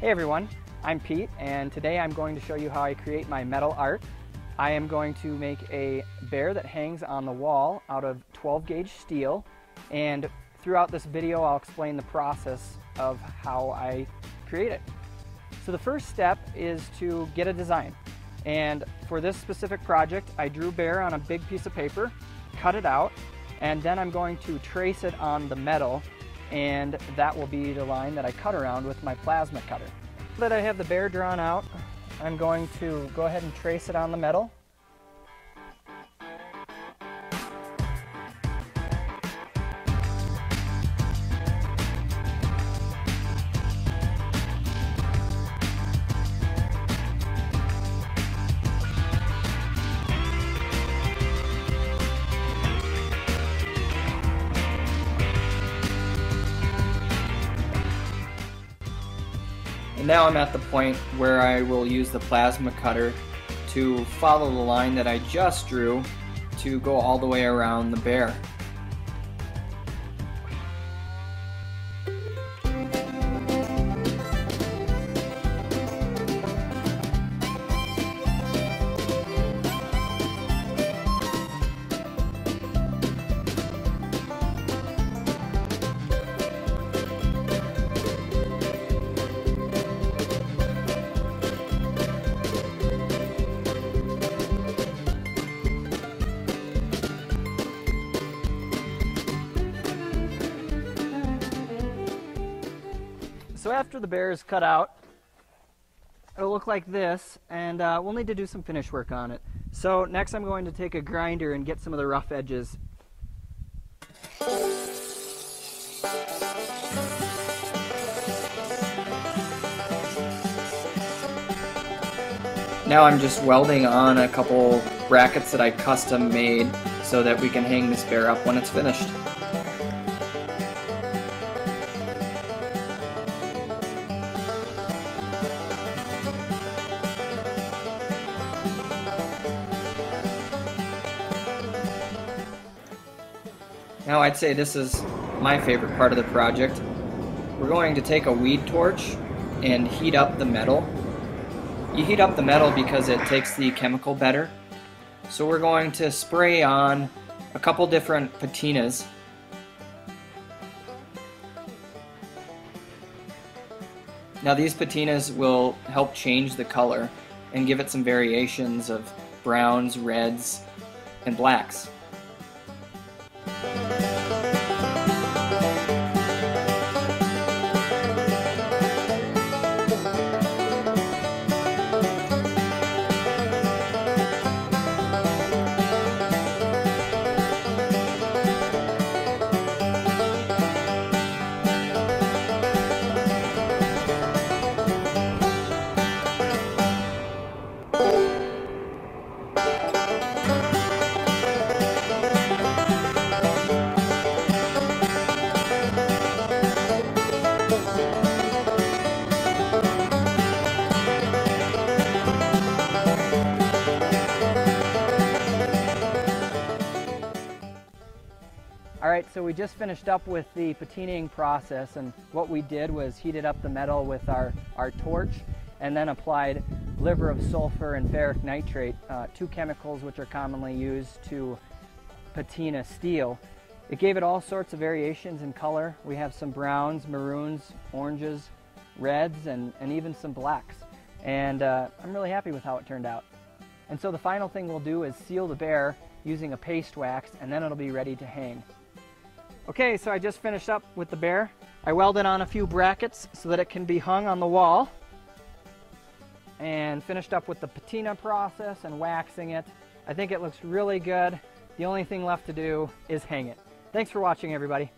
Hey everyone, I'm Pete and today I'm going to show you how I create my metal art. I am going to make a bear that hangs on the wall out of 12 gauge steel and throughout this video I'll explain the process of how I create it. So the first step is to get a design and for this specific project I drew bear on a big piece of paper, cut it out and then I'm going to trace it on the metal and that will be the line that I cut around with my plasma cutter. So that I have the bear drawn out, I'm going to go ahead and trace it on the metal now I'm at the point where I will use the plasma cutter to follow the line that I just drew to go all the way around the bear. So after the bear is cut out, it'll look like this, and uh, we'll need to do some finish work on it. So next I'm going to take a grinder and get some of the rough edges. Now I'm just welding on a couple brackets that I custom made so that we can hang this bear up when it's finished. Now I'd say this is my favorite part of the project. We're going to take a weed torch and heat up the metal. You heat up the metal because it takes the chemical better. So we're going to spray on a couple different patinas. Now these patinas will help change the color and give it some variations of browns, reds, and blacks. Right, so we just finished up with the patinaing process and what we did was heated up the metal with our, our torch and then applied liver of sulfur and ferric nitrate, uh, two chemicals which are commonly used to patina steel. It gave it all sorts of variations in color. We have some browns, maroons, oranges, reds, and, and even some blacks. And uh, I'm really happy with how it turned out. And so the final thing we'll do is seal the bear using a paste wax and then it'll be ready to hang. Okay, so I just finished up with the bear. I welded on a few brackets so that it can be hung on the wall. And finished up with the patina process and waxing it. I think it looks really good. The only thing left to do is hang it. Thanks for watching, everybody.